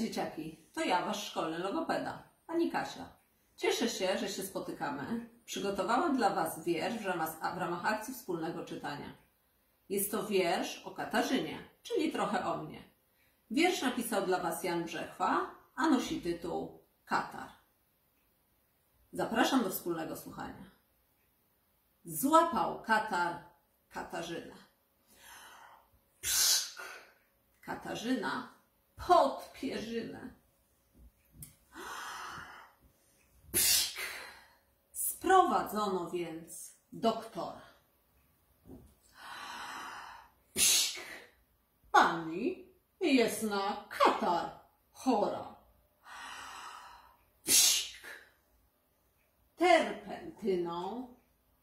dzieciaki, to ja, wasz szkolny logopeda, pani Kasia. Cieszę się, że się spotykamy. Przygotowałam dla was wiersz w ramach, w ramach akcji wspólnego czytania. Jest to wiersz o Katarzynie, czyli trochę o mnie. Wiersz napisał dla was Jan Brzechwa, a nosi tytuł Katar. Zapraszam do wspólnego słuchania. Złapał Katar Katarzynę. Psz, Katarzyna pod pierzynę. Psik. Sprowadzono więc doktora. Psik. Pani jest na katar chora. Psik. Terpentyną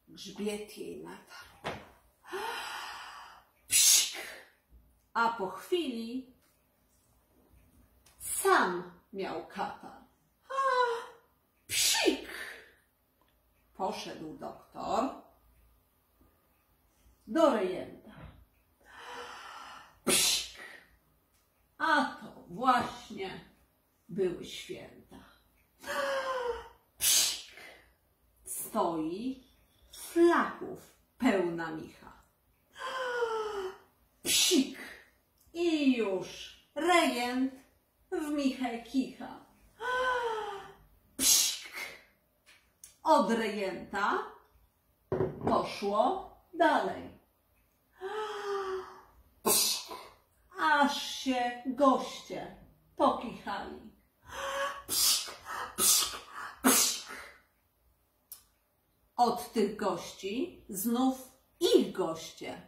grzbiet jej natarł. Psik. A po chwili sam miał katar. A, psik! Poszedł doktor do rejenta. Psik! A to właśnie były święta. Psik! Stoi flaków pełna micha. Psik! I już rejent w michę kicha. Psik! Od rejenta poszło dalej. Psik! Aż się goście pokichali. Psik! Psik! Psik! Od tych gości znów ich goście.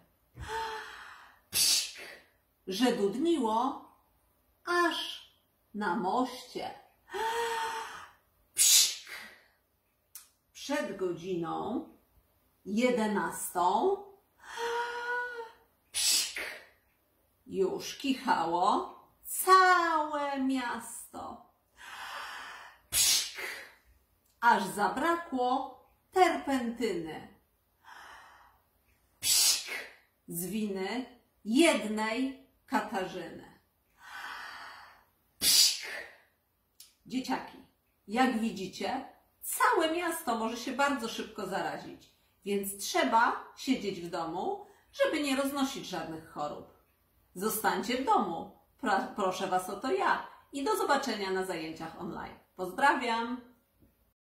Psik! Że dudniło aż na moście. Psik! Przed godziną jedenastą psik! Już kichało całe miasto. Psik! Aż zabrakło terpentyny. Psik! Z winy jednej Katarzyny. Psik. Dzieciaki, jak widzicie, całe miasto może się bardzo szybko zarazić, więc trzeba siedzieć w domu, żeby nie roznosić żadnych chorób. Zostańcie w domu. Pro, proszę Was o to ja i do zobaczenia na zajęciach online. Pozdrawiam!